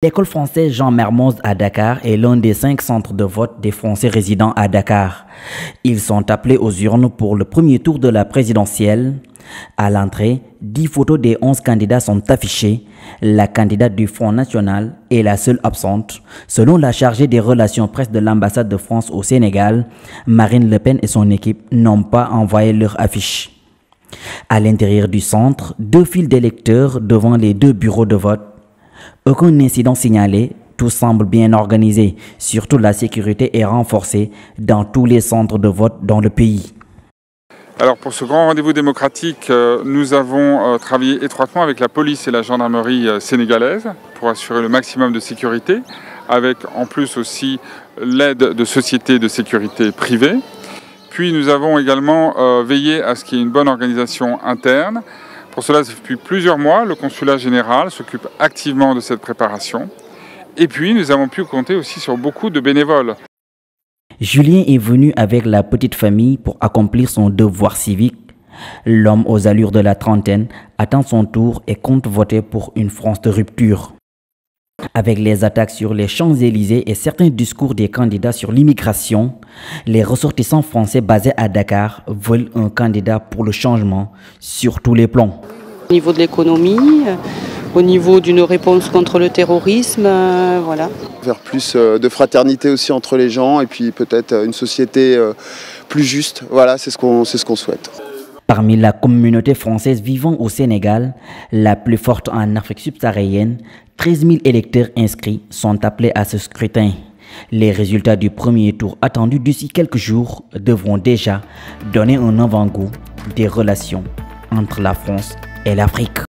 L'école française Jean Mermoz à Dakar est l'un des cinq centres de vote des Français résidant à Dakar. Ils sont appelés aux urnes pour le premier tour de la présidentielle. À l'entrée, dix photos des onze candidats sont affichées. La candidate du Front National est la seule absente. Selon la chargée des relations presse de l'ambassade de France au Sénégal, Marine Le Pen et son équipe n'ont pas envoyé leur affiche. À l'intérieur du centre, deux files d'électeurs devant les deux bureaux de vote aucun incident signalé, tout semble bien organisé. Surtout la sécurité est renforcée dans tous les centres de vote dans le pays. Alors pour ce grand rendez-vous démocratique, euh, nous avons euh, travaillé étroitement avec la police et la gendarmerie euh, sénégalaise pour assurer le maximum de sécurité, avec en plus aussi l'aide de sociétés de sécurité privées. Puis nous avons également veillé à ce qu'il y ait une bonne organisation interne, pour cela, depuis plusieurs mois, le consulat général s'occupe activement de cette préparation. Et puis, nous avons pu compter aussi sur beaucoup de bénévoles. Julien est venu avec la petite famille pour accomplir son devoir civique. L'homme aux allures de la trentaine attend son tour et compte voter pour une France de rupture. Avec les attaques sur les Champs-Élysées et certains discours des candidats sur l'immigration, les ressortissants français basés à Dakar veulent un candidat pour le changement sur tous les plans. Au niveau de l'économie, au niveau d'une réponse contre le terrorisme, euh, voilà. Vers plus euh, de fraternité aussi entre les gens et puis peut-être euh, une société plus juste. Voilà, c'est ce qu'on ce qu'on souhaite. Parmi la communauté française vivant au Sénégal, la plus forte en Afrique subsaharienne, 13 000 électeurs inscrits sont appelés à ce scrutin. Les résultats du premier tour attendus d'ici quelques jours devront déjà donner un avant-goût des relations entre la France l'Afrique.